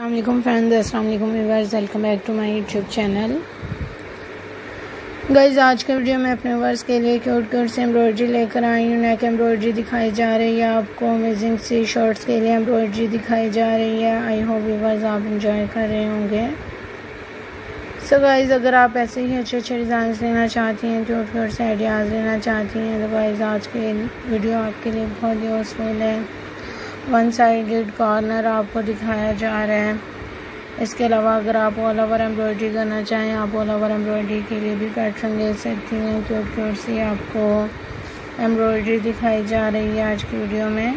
السلام علیکم فرینڈ السلام علیکم viewers, welcome back to my YouTube channel. Guys, آج کے ویڈیو میں اپنے ورز کے لیے کیوٹ کیوٹ سے امبرائڈری لے کر آئی ہوں۔ نیک امبرائڈری دکھائی جا رہی ہے۔ آپ کو امیزنگ سی شارٹس کے لیے امبرائڈری دکھائی جا رہی ہے۔ آئی ہوپ ویورز آپ انجوائے کر رہے ہوں گے۔ سو گائز اگر آپ ایسے ہی اچھے اچھے ڈیزائنس لینا چاہتی ہیں، کیوٹ کیوٹ سے آئیڈیاز لینا چاہتی ہیں، تو گائز آج کے ویڈیو آپ کے لیے بہت یوزفل ہے۔ ون سائیڈ کارنر آپ کو دکھایا جا رہا ہے۔ اس کے علاوہ اگر آپ آل اوور ایمبرائڈری کرنا چاہیں، آپ آل اوور ایمبرائڈری کے لیے بھی پیٹرن لے سکتی ہیں۔ کیوٹ کیوٹ سی آپ کو ایمبرائڈری دکھائی جا رہی ہے آج کی ویڈیو میں۔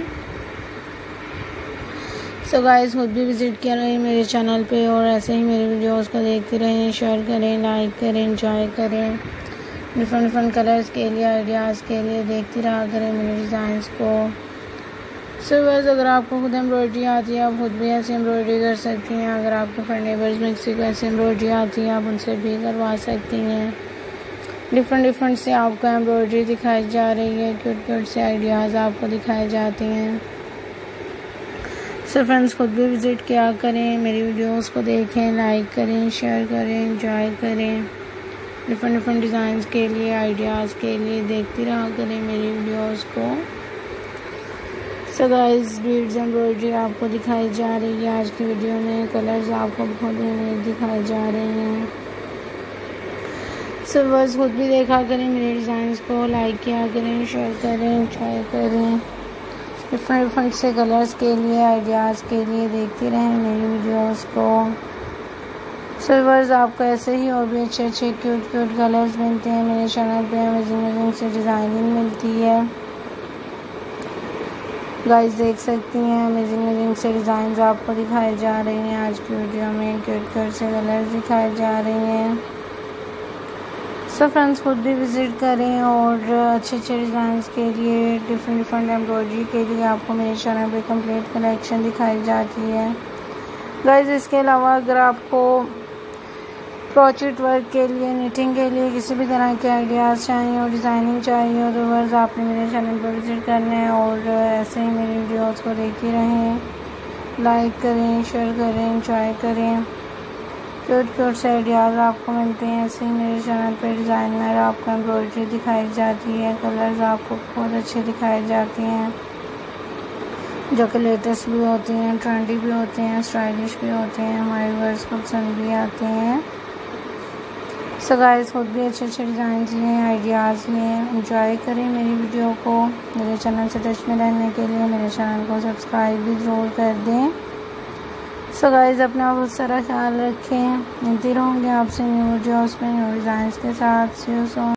سو گائز خود بھی وزٹ کر رہے ہیں میرے چینل پہ اور ایسے ہی میرے ویڈیوز کو دیکھتے رہیں شیئر کریں لائک کریں انجوائے کریں۔ ڈفرنٹ ڈفرنٹ کلرز کے لیے آئیڈیاز کے لیے دیکھتی رہا کریں میرے ڈیزائنس کو۔ سو ویز اگر آپ کو خود ایمبرائڈری آتی ہے آپ خود بھی ایسی ایمبرائڈری کر سکتی ہیں۔ اگر آپ کے فرینڈ نیبرز میں کسی کو ایسی ایمبرائڈری آتی ہے آپ ان سے بھی کروا سکتی ہیں۔ ڈفرنٹ ڈفرنٹ سے آپ کو ایمبرائڈری دکھائی جا رہی ہے کیوٹ کیوٹ سے آئیڈیاز آپ کو دکھائے جاتے ہیں۔ سو فرینڈس خود بھی وزٹ کیا کریں، میری ویڈیوز کو دیکھیں لائک کریں شیئر کریں انجوائے کریں۔ ڈفرنٹ ڈفرنٹ ڈیزائنس کے لیے آئیڈیاز کے لیے دیکھتی رہا کریں میری ویڈیوز کو۔ سو گائز بیڈز ایمبرائڈری آپ کو دکھائی جا رہی ہے آج کی ویڈیو میں کلرز آپ کو بہت ہی دکھائی جا رہے ہیں سو بس خود بھی دیکھا کریں میرے ڈیزائنس کو لائک کیا کریں شیئر کریں انجوائے کریں ڈفرنٹ ڈفرنٹ سے کلرز کے لیے آئیڈیاز کے لیے دیکھتی رہیں میری ویڈیوز کو سلورز آپ کو ایسے ہی اور بھی اچھے اچھے کیوٹ کیوٹ کلرز ملتے ہیں میرے چینل پہ امیزنگ سے ڈیزائننگ ملتی ہے گائز دیکھ سکتی ہیں امیزنگ امیزنگ سے ڈیزائنز آپ کو دکھائے جا رہے ہیں. آج کی ویڈیو میں کیٹ کیٹ سے کلرز دکھائے جا رہے ہیں. سو فرینڈس خود بھی وزٹ کریں اور اچھے اچھے ڈیزائنس کے لیے ڈفرینٹ ڈفرینٹ ایمبرائڈری کے لیے آپ کو میرے چینل پہ کمپلیٹ کلیکشن دکھائی جاتی ہے. گائز اس کے علاوہ اگر آپ کو کروچٹ ورک کے لیے، نیٹنگ کے لیے، کسی بھی طرح کے آئیڈیاز چاہیے اور ڈیزائننگ چاہیے اور ورز آپ نے میرے چینل پر وزٹ کرنا ہے اور ایسے ہی میری ویڈیوز کو دیکھتی رہیں۔ لائک کریں شیئر کریں انجوائے کریں۔ کیوٹ کیوٹ سے آئیڈیاز آپ کو ملتے ہیں۔ ایسے ہی میرے چینل پہ ڈیزائنر آپ کو ایمبرائڈری دکھائی جاتی ہے کلرز آپ کو بہت اچھے دکھائے جاتے ہیں۔ جو کہ لیٹسٹ بھی ہوتے ہیں ٹرینڈی بھی ہوتے ہیں اسٹائلش بھی ہوتے ہیں ہمارے ورز کو پسند بھی آتے ہیں۔ سو گائز خود بھی اچھے اچھے ڈیزائنس لیں آئیڈیاز لیں انجوائے کریں میری ویڈیو کو۔ میرے چینل سے ٹچ میں رہنے کے لیے میرے چینل کو سبسکرائب بھی ضرور کر دیں۔ سو گائز اپنا بہت سارا خیال رکھیں۔ ملتی رہوں گی آپ سے نیو ویڈیوز میں نیو ڈیزائنس کے ساتھ۔ سیو سو